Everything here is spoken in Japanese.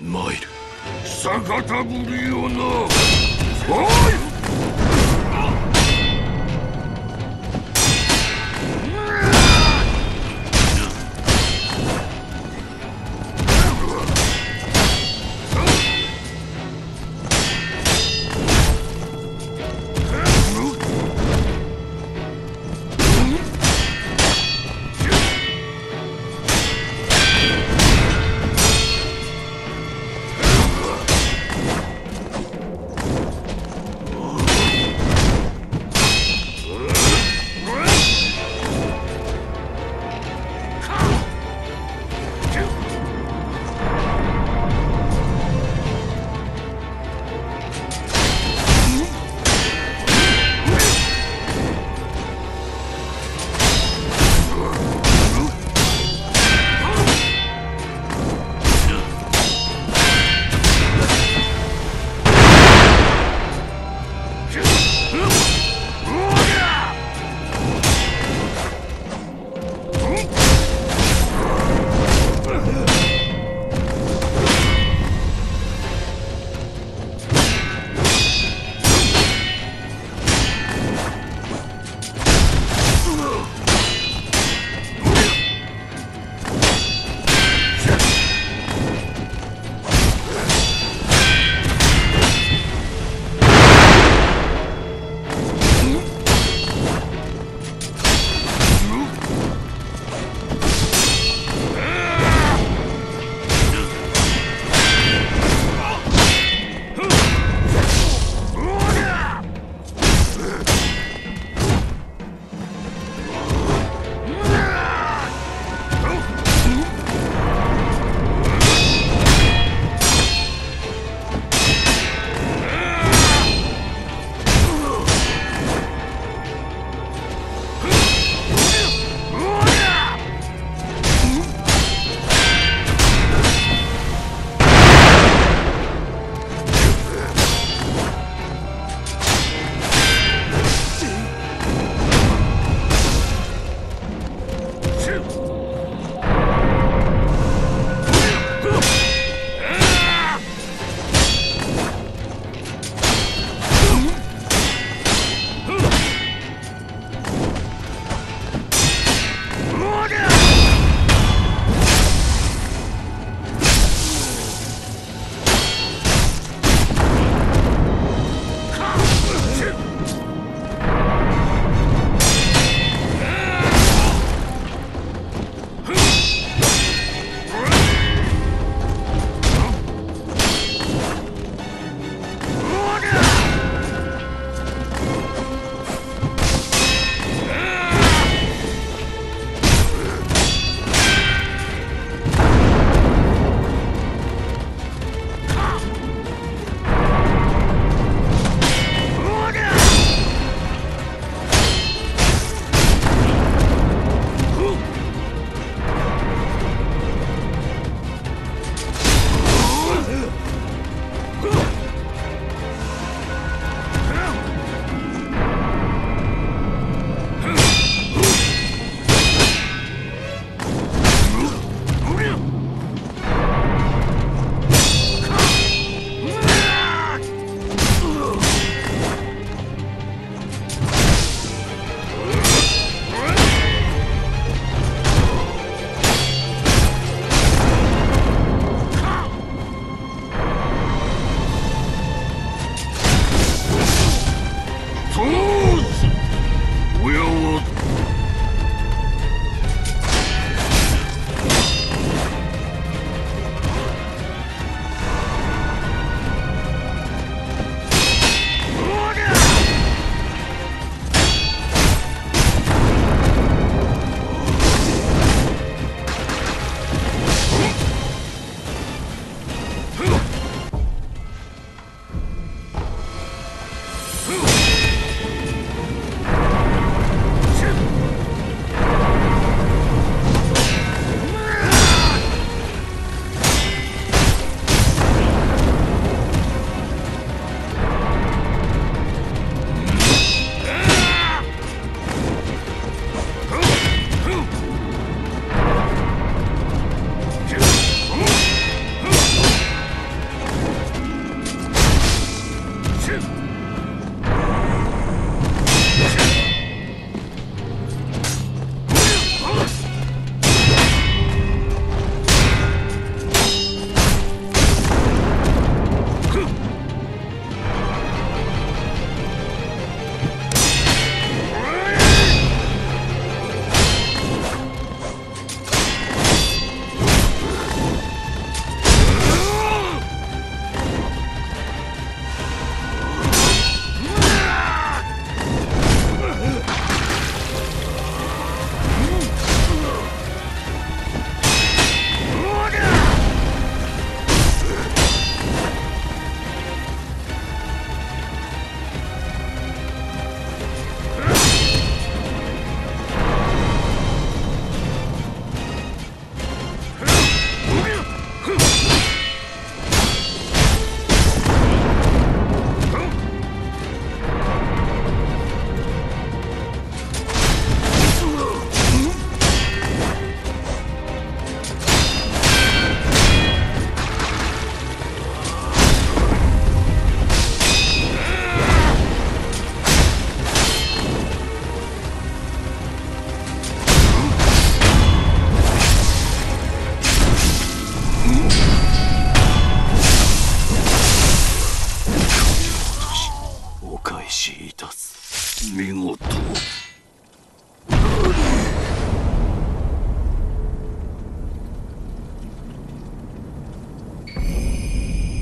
参る。逆たぶりよな。返しいたす。見事。